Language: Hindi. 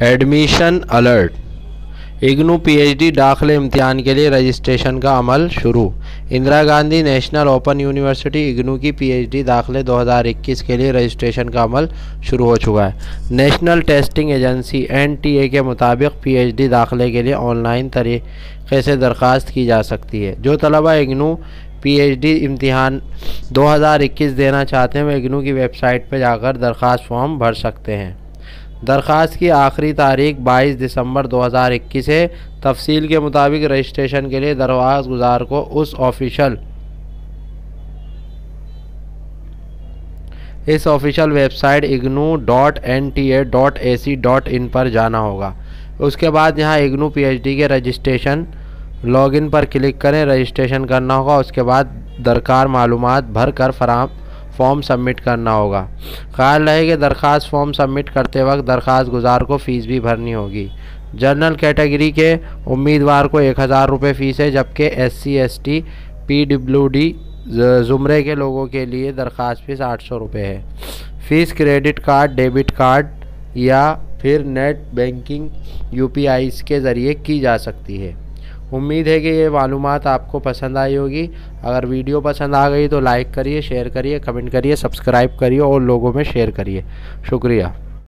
एडमिशन अलर्ट इग्नू पीएचडी दाखिले इम्तिहान के लिए रजिस्ट्रेशन का अमल शुरू। Indira Gandhi national open university IGNOU की पीएचडी दाखिले 2021 के लिए रजिस्ट्रेशन का अमल शुरू हो चुका है। नेशनल टेस्टिंग एजेंसी एनटीए के मुताबिक पीएचडी दाखिले के लिए ऑनलाइन तरीके से दरख्वास्त की जा सकती है। जो तलबा इग्नू पीएचडी इम्तिहान 2021 देना चाहते हैं, वे इग्नू की वेबसाइट पर जाकर दरख्वास्त फॉर्म भर सकते हैं। दरख्वास्त की आखिरी तारीख 22 दिसंबर 2021 है। तफसील के मुताबिक रजिस्ट्रेशन के लिए दरख्वास्त गुजार को उस ऑफिशियल, इस official website IGNOU dot N T A dot A C dot in पर जाना होगा। उसके बाद यहाँ इग्नू पीएचडी के रजिस्ट्रेशन, लॉगिन पर क्लिक करें, रजिस्ट्रेशन करना होगा। उसके बाद दरकार मालूम भर कर फराम फॉर्म सबमिट करना होगा। ख्याल रहे कि दरख्वास्त फॉर्म सबमिट करते वक्त दरख्वास्त गुजार को फ़ीस भी भरनी होगी। जनरल कैटेगरी के उम्मीदवार को एक हज़ार रुपये फ़ीस है, जबकि S C S T P W D ज़ुमरे के लोगों के लिए दरख्वास्त फ़ीस आठ सौ रुपये है। फ़ीस क्रेडिट कार्ड, डेबिट कार्ड या फिर net banking U P I के ज़रिए की जा सकती है। उम्मीद है कि ये मालूम आपको पसंद आई होगी। अगर वीडियो पसंद आ गई तो लाइक करिए, शेयर करिए, कमेंट करिए, सब्सक्राइब करिए और लोगों में शेयर करिए। शुक्रिया।